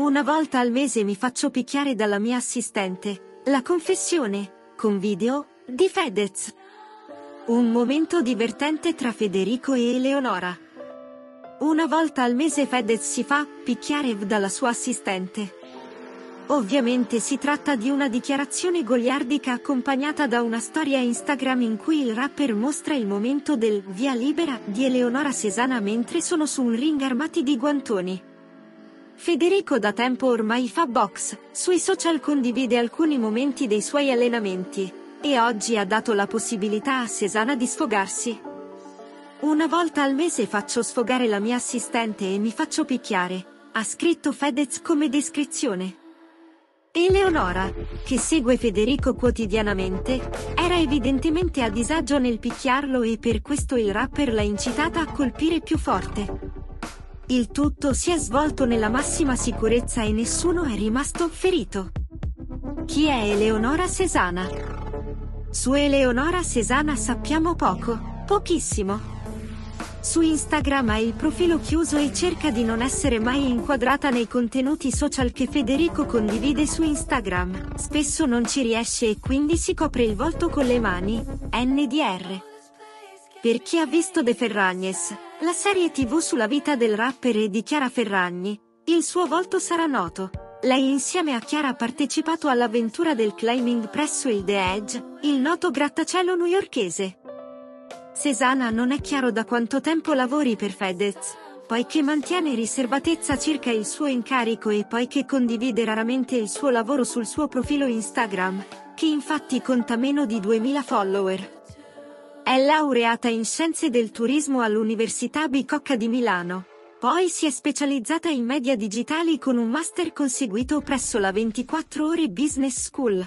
Una volta al mese mi faccio picchiare dalla mia assistente. La confessione, con video, di Fedez. Un momento divertente tra Federico e Eleonora. Una volta al mese Fedez si fa picchiare dalla sua assistente. Ovviamente si tratta di una dichiarazione goliardica accompagnata da una storia Instagram in cui il rapper mostra il momento del via libera di Eleonora Sesana mentre sono su un ring armati di guantoni. Federico da tempo ormai fa box, sui social condivide alcuni momenti dei suoi allenamenti, e oggi ha dato la possibilità a Sesana di sfogarsi. Una volta al mese faccio sfogare la mia assistente e mi faccio picchiare, ha scritto Fedez come descrizione. Eleonora, che segue Federico quotidianamente, era evidentemente a disagio nel picchiarlo e per questo il rapper l'ha incitata a colpire più forte. Il tutto si è svolto nella massima sicurezza e nessuno è rimasto ferito. Chi è Eleonora Sesana? Su Eleonora Sesana sappiamo poco, pochissimo. Su Instagram ha il profilo chiuso e cerca di non essere mai inquadrata nei contenuti social che Federico condivide su Instagram. Spesso non ci riesce e quindi si copre il volto con le mani. NDR. Per chi ha visto De Ferragnes, la serie tv sulla vita del rapper e di Chiara Ferragni, il suo volto sarà noto. Lei insieme a Chiara ha partecipato all'avventura del climbing presso il The Edge, il noto grattacielo newyorkese. Sesana non è chiaro da quanto tempo lavori per Fedez, poiché mantiene riservatezza circa il suo incarico e poiché condivide raramente il suo lavoro sul suo profilo Instagram, che infatti conta meno di 2000 follower. È laureata in Scienze del Turismo all'Università Bicocca di Milano. Poi si è specializzata in media digitali con un master conseguito presso la 24 Ore Business School.